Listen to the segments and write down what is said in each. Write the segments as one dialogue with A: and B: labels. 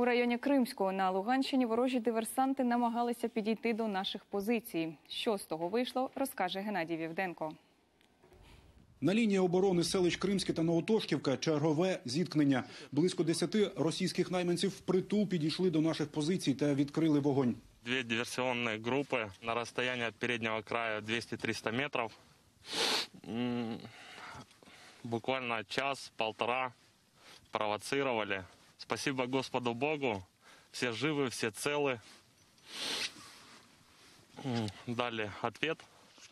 A: У районі Кримського на Луганщині ворожі диверсанти намагалися підійти до наших позицій. Що з того вийшло, розкаже Геннадій Вівденко.
B: На лінії оборони селищ Кримське та Новотошківка чергове зіткнення. Близько десяти російських найманців впритул підійшли до наших позицій та відкрили вогонь.
C: Две диверсионные группы на расстоянии от переднего края 200-300 метров. М, Буквально час-полтора провоцировали. Спасибо Господу Богу. Все живы, все целы. М, Дали ответ.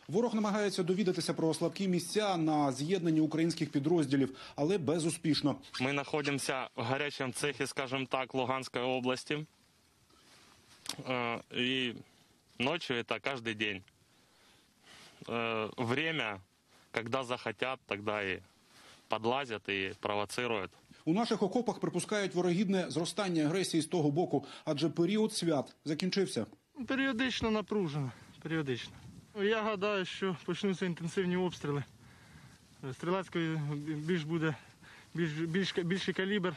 B: Ворог намагається довідатися про слабкі місця на з'єднанні українських підрозділів, але безуспішно.
C: Мы находимся в горячем цехе, скажем так, Луганской области. Э, И ночью это каждый день. Э, Время, когда захотят, тогда и подлазят и провоцируют.
B: У наших окопах припускають ворогідне зростання агресії з того боку, адже період свят закінчився.
D: Періодично напружено. Періодично. Я гадаю, що почнуться інтенсивні обстріли. Стрілецької більш буде більш, більш, більший калібр.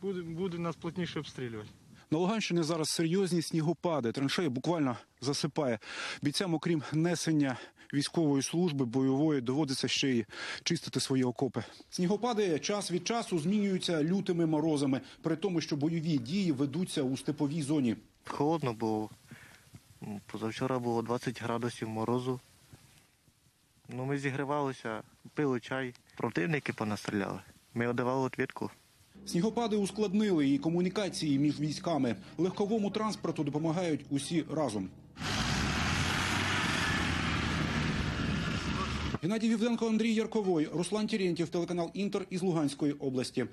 D: Буде, буде нас плотніше обстрілювати.
B: На Луганщині зараз серйозні снігопади. Траншеї буквально засипає. Бійцям, окрім несення військової служби бойової, доводиться ще й чистити свої окопи. Снігопади час від часу змінюються лютими морозами, при тому, що бойові дії ведуться у степовій зоні.
E: Холодно було. Позавчора було 20 градусів морозу. Ну, ми зігрівалися, пили чай. Противники понастріляли. Ми одавали відвідку.
B: Снігопади ускладнили і комунікації між військами. Легковому транспорту допомагають усі разом. Геннадій Вівденко, Андрій Ярковой, Руслан Терентьєв, телеканал Інтер із Луганської області.